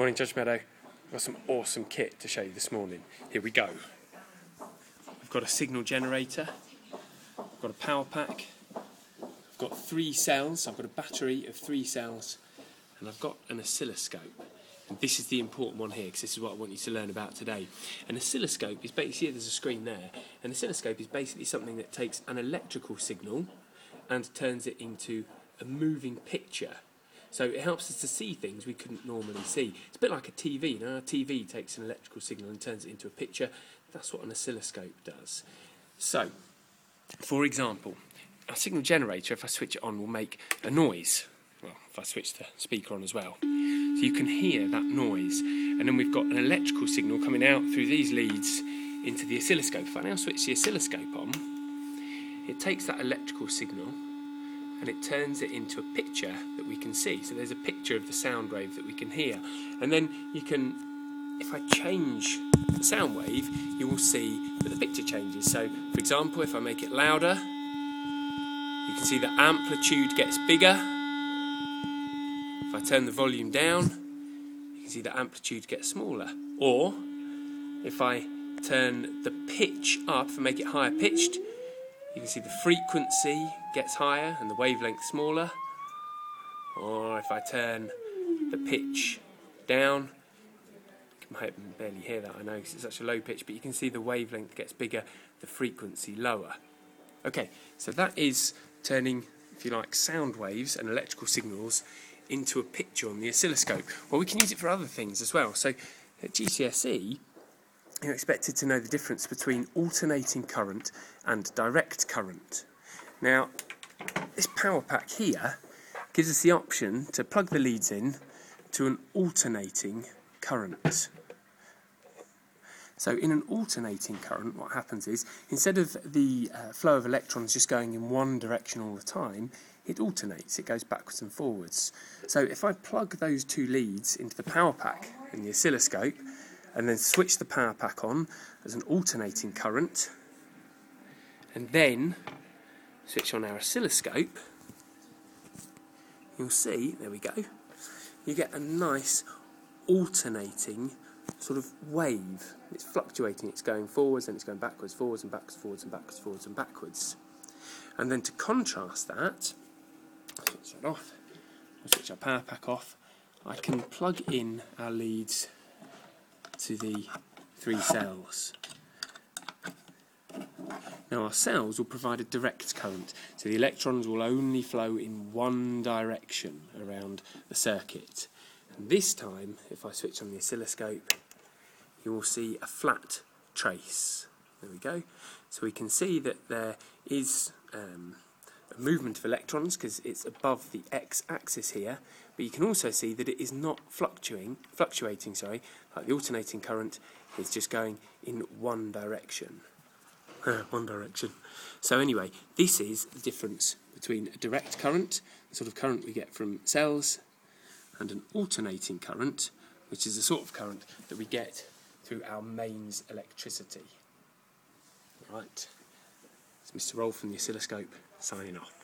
Morning, Judgemeadow. I've got some awesome kit to show you this morning. Here we go. I've got a signal generator, I've got a power pack, I've got three cells, I've got a battery of three cells, and I've got an oscilloscope. And this is the important one here because this is what I want you to learn about today. An oscilloscope is basically, there's a screen there, And an oscilloscope is basically something that takes an electrical signal and turns it into a moving picture. So it helps us to see things we couldn't normally see. It's a bit like a TV. You a TV takes an electrical signal and turns it into a picture. That's what an oscilloscope does. So, for example, a signal generator, if I switch it on, will make a noise. Well, if I switch the speaker on as well. So you can hear that noise. And then we've got an electrical signal coming out through these leads into the oscilloscope. If I now switch the oscilloscope on, it takes that electrical signal and it turns it into a picture that we can see. So there's a picture of the sound wave that we can hear. And then you can, if I change the sound wave, you will see that the picture changes. So, for example, if I make it louder, you can see the amplitude gets bigger. If I turn the volume down, you can see the amplitude gets smaller. Or, if I turn the pitch up and make it higher pitched, you can see the frequency gets higher and the wavelength smaller. Or if I turn the pitch down, you can barely hear that, I know, because it's such a low pitch, but you can see the wavelength gets bigger, the frequency lower. Okay, so that is turning, if you like, sound waves and electrical signals into a picture on the oscilloscope. Well, we can use it for other things as well. So at GCSE, you're expected to know the difference between alternating current and direct current. Now, this power pack here gives us the option to plug the leads in to an alternating current. So in an alternating current, what happens is, instead of the uh, flow of electrons just going in one direction all the time, it alternates, it goes backwards and forwards. So if I plug those two leads into the power pack in the oscilloscope, and then switch the power pack on as an alternating current, and then switch on our oscilloscope, you'll see, there we go, you get a nice alternating sort of wave. It's fluctuating, it's going forwards and it's going backwards, forwards and backwards, forwards and backwards, forwards and backwards. And then to contrast that, switch that off, switch our power pack off, I can plug in our leads to the three cells. Now our cells will provide a direct current, so the electrons will only flow in one direction around the circuit. And this time, if I switch on the oscilloscope, you will see a flat trace. There we go. So we can see that there is um, movement of electrons because it's above the x-axis here, but you can also see that it is not fluctuating, fluctuating, sorry, like the alternating current is just going in one direction. one direction. So anyway, this is the difference between a direct current, the sort of current we get from cells, and an alternating current, which is the sort of current that we get through our mains electricity. Right, it's Mr. Roll from the oscilloscope signing off.